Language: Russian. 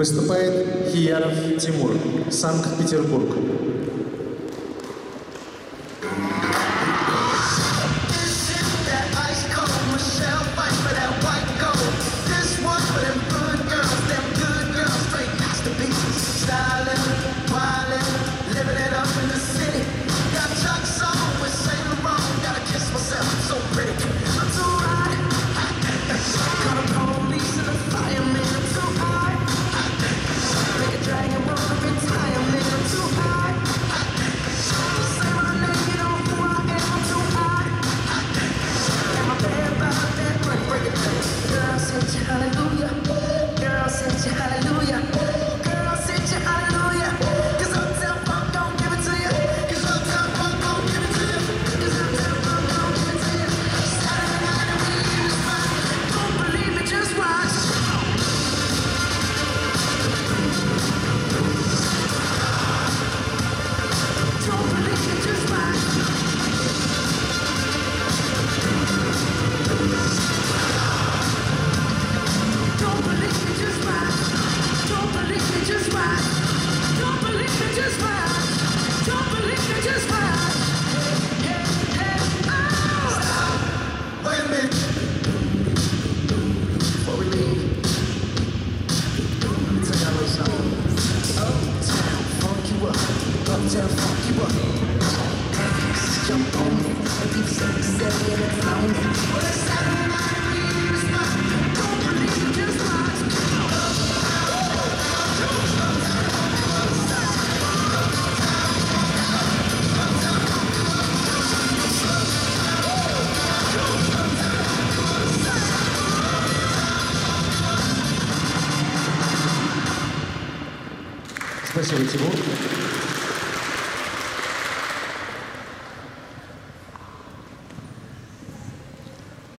Выступает Хияров Тимур, Санкт-Петербург. Спасибо, Тимур.